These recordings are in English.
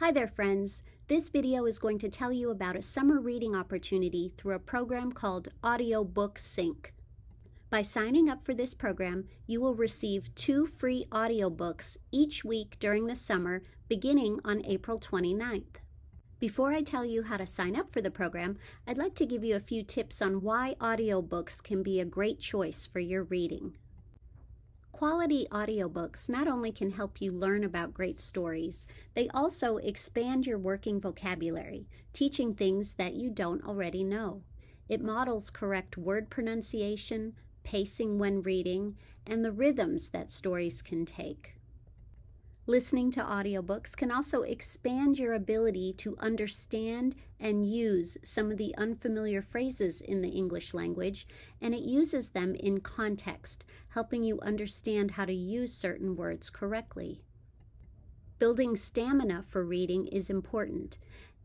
Hi there, friends. This video is going to tell you about a summer reading opportunity through a program called Audiobook Sync. By signing up for this program, you will receive two free audiobooks each week during the summer beginning on April 29th. Before I tell you how to sign up for the program, I'd like to give you a few tips on why audiobooks can be a great choice for your reading. Quality audiobooks not only can help you learn about great stories, they also expand your working vocabulary, teaching things that you don't already know. It models correct word pronunciation, pacing when reading, and the rhythms that stories can take. Listening to audiobooks can also expand your ability to understand and use some of the unfamiliar phrases in the English language, and it uses them in context, helping you understand how to use certain words correctly. Building stamina for reading is important,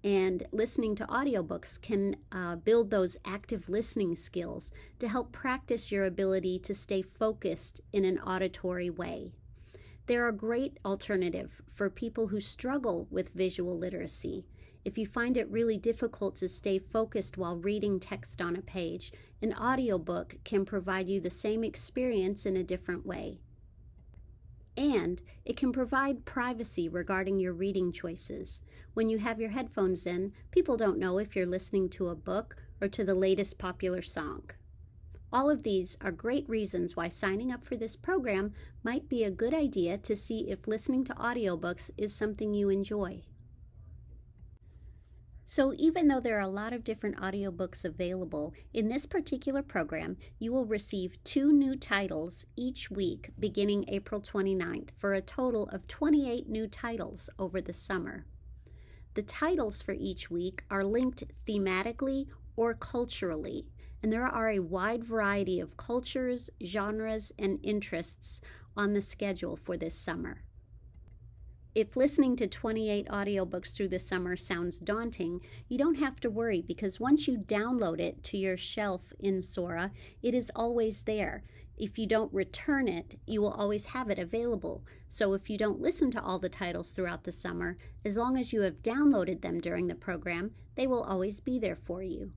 and listening to audiobooks can uh, build those active listening skills to help practice your ability to stay focused in an auditory way. They're a great alternative for people who struggle with visual literacy. If you find it really difficult to stay focused while reading text on a page, an audiobook can provide you the same experience in a different way. And it can provide privacy regarding your reading choices. When you have your headphones in, people don't know if you're listening to a book or to the latest popular song. All of these are great reasons why signing up for this program might be a good idea to see if listening to audiobooks is something you enjoy. So, even though there are a lot of different audiobooks available, in this particular program, you will receive two new titles each week beginning April 29th for a total of 28 new titles over the summer. The titles for each week are linked thematically or culturally, and there are a wide variety of cultures, genres, and interests on the schedule for this summer. If listening to 28 audiobooks through the summer sounds daunting, you don't have to worry because once you download it to your shelf in Sora, it is always there. If you don't return it, you will always have it available. So if you don't listen to all the titles throughout the summer, as long as you have downloaded them during the program, they will always be there for you.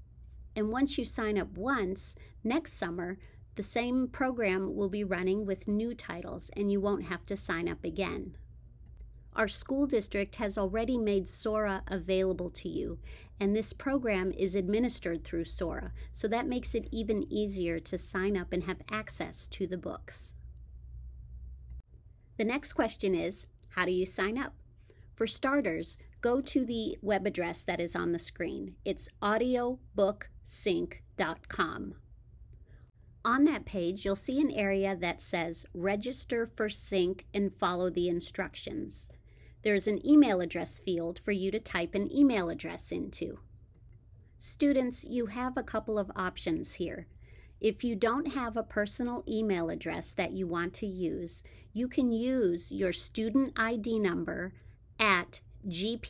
And once you sign up once, next summer, the same program will be running with new titles and you won't have to sign up again. Our school district has already made Sora available to you, and this program is administered through Sora, so that makes it even easier to sign up and have access to the books. The next question is How do you sign up? For starters, go to the web address that is on the screen. It's audiobooksync.com. On that page, you'll see an area that says Register for Sync and follow the instructions. There's an email address field for you to type an email address into. Students, you have a couple of options here. If you don't have a personal email address that you want to use, you can use your student ID number at gpisdstu.org.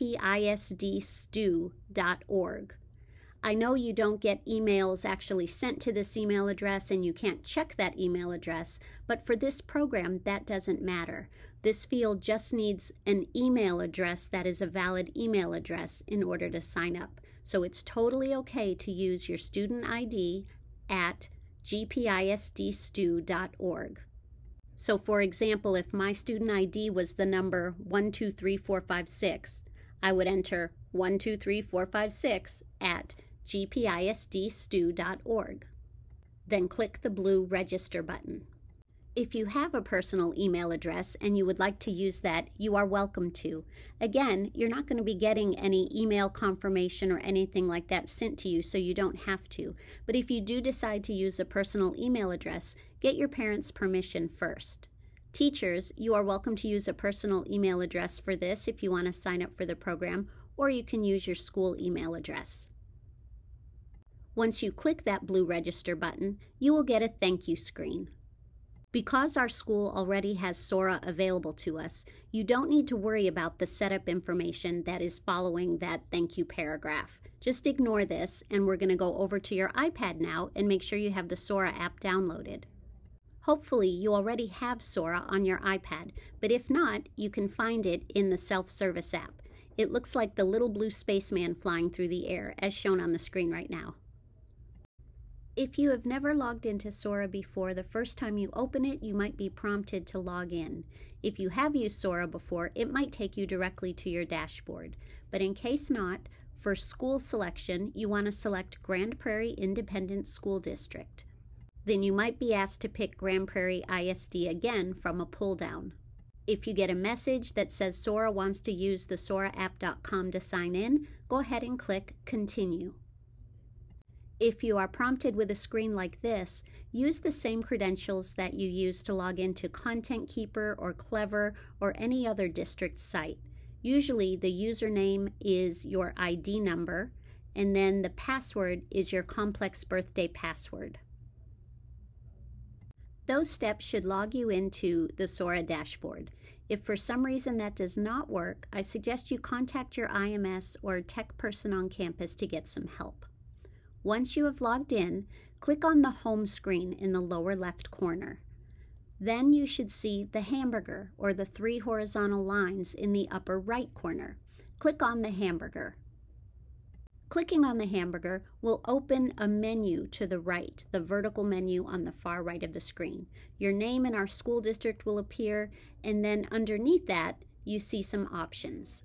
I know you don't get emails actually sent to this email address and you can't check that email address, but for this program, that doesn't matter. This field just needs an email address that is a valid email address in order to sign up. So it's totally okay to use your student ID at gpisdstu.org. So, for example, if my student ID was the number 123456, I would enter 123456 at gpisdstu.org. Then click the blue Register button. If you have a personal email address and you would like to use that, you are welcome to. Again, you're not going to be getting any email confirmation or anything like that sent to you, so you don't have to. But if you do decide to use a personal email address, get your parents' permission first. Teachers, you are welcome to use a personal email address for this if you want to sign up for the program, or you can use your school email address. Once you click that blue register button, you will get a thank you screen. Because our school already has Sora available to us, you don't need to worry about the setup information that is following that thank you paragraph. Just ignore this, and we're going to go over to your iPad now and make sure you have the Sora app downloaded. Hopefully, you already have Sora on your iPad, but if not, you can find it in the self service app. It looks like the little blue spaceman flying through the air, as shown on the screen right now. If you have never logged into Sora before, the first time you open it, you might be prompted to log in. If you have used Sora before, it might take you directly to your dashboard. But in case not, for school selection, you want to select Grand Prairie Independent School District. Then you might be asked to pick Grand Prairie ISD again from a pull down. If you get a message that says Sora wants to use the soraapp.com to sign in, go ahead and click Continue. If you are prompted with a screen like this, use the same credentials that you use to log into Content Keeper or Clever or any other district site. Usually the username is your ID number, and then the password is your complex birthday password. Those steps should log you into the Sora dashboard. If for some reason that does not work, I suggest you contact your IMS or tech person on campus to get some help. Once you have logged in, click on the home screen in the lower left corner. Then you should see the hamburger or the three horizontal lines in the upper right corner. Click on the hamburger. Clicking on the hamburger will open a menu to the right, the vertical menu on the far right of the screen. Your name and our school district will appear, and then underneath that, you see some options.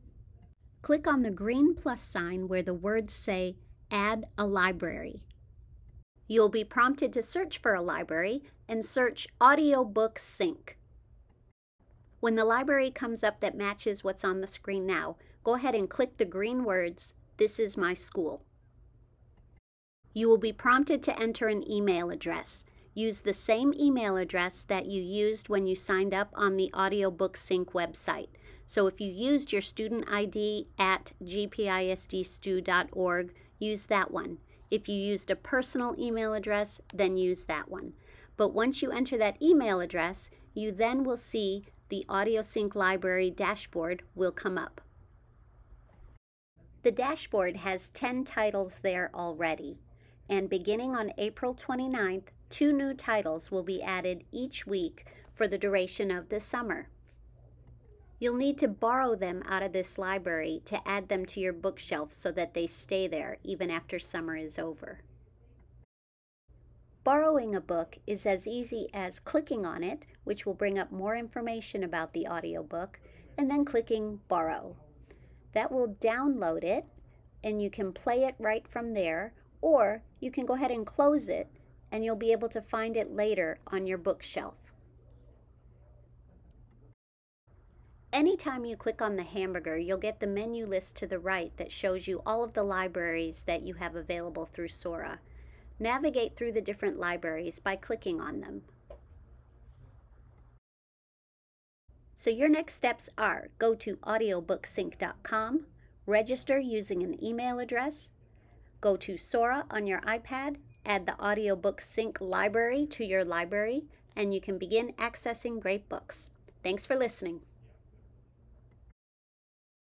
Click on the green plus sign where the words say Add a library. You'll be prompted to search for a library and search Audiobook Sync. When the library comes up that matches what's on the screen now, go ahead and click the green words, This is my school. You will be prompted to enter an email address. Use the same email address that you used when you signed up on the Audiobook Sync website. So if you used your student ID at gpisdstu.org, use that one. If you used a personal email address, then use that one. But once you enter that email address, you then will see the AudioSync library dashboard will come up. The dashboard has 10 titles there already, and beginning on April 29th, two new titles will be added each week for the duration of the summer. You'll need to borrow them out of this library to add them to your bookshelf so that they stay there even after summer is over. Borrowing a book is as easy as clicking on it, which will bring up more information about the audiobook, and then clicking Borrow. That will download it, and you can play it right from there, or you can go ahead and close it, and you'll be able to find it later on your bookshelf. Anytime you click on the hamburger, you'll get the menu list to the right that shows you all of the libraries that you have available through Sora. Navigate through the different libraries by clicking on them. So your next steps are go to audiobooksync.com, register using an email address, go to Sora on your iPad, add the Audiobook Sync library to your library, and you can begin accessing great books. Thanks for listening.